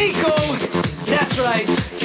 Nico. That's right.